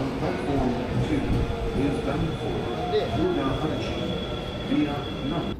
112 is done for. Buddha Hachi, Via none.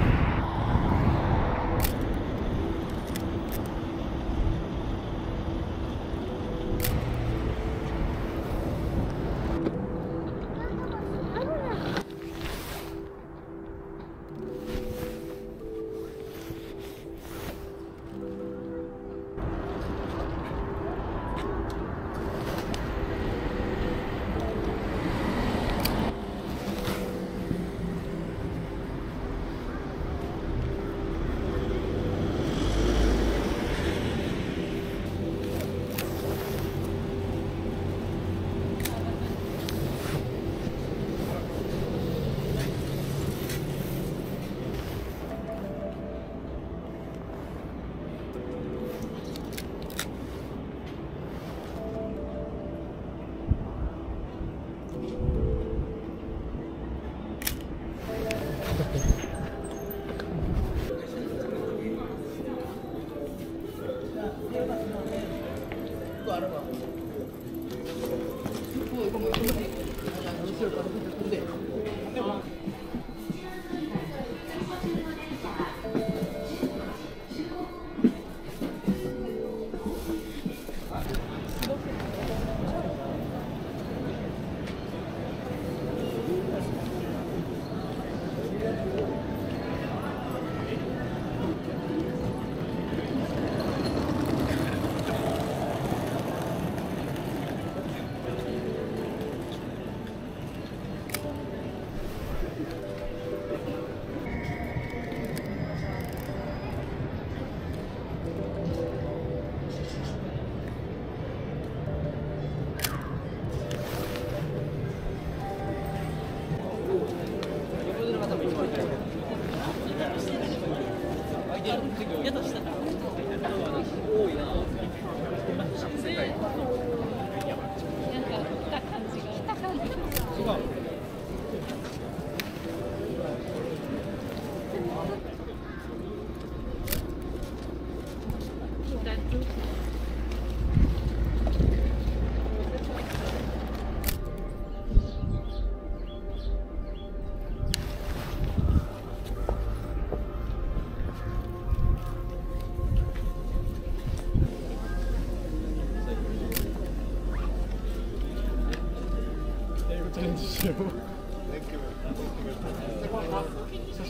Chicago.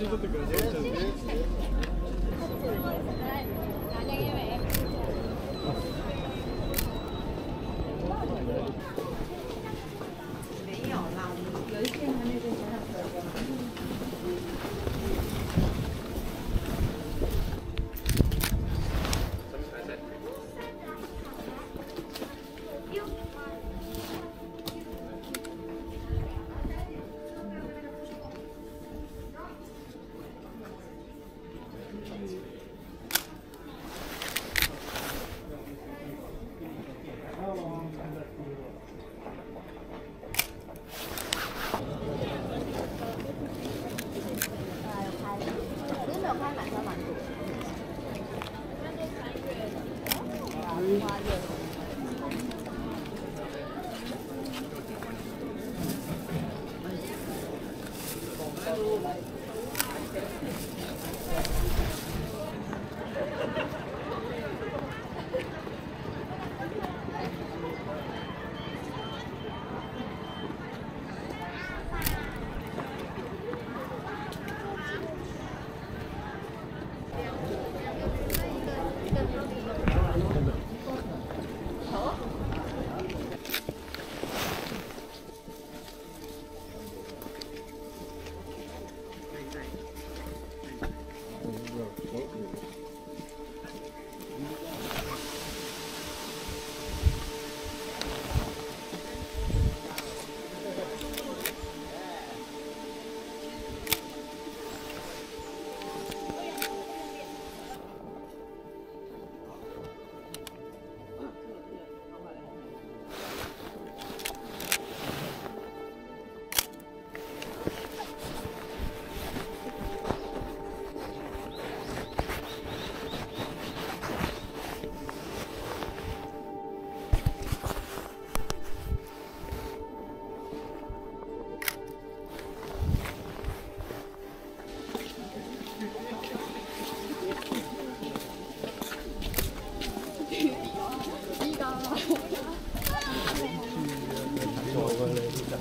写真撮ってください花店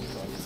Thank you.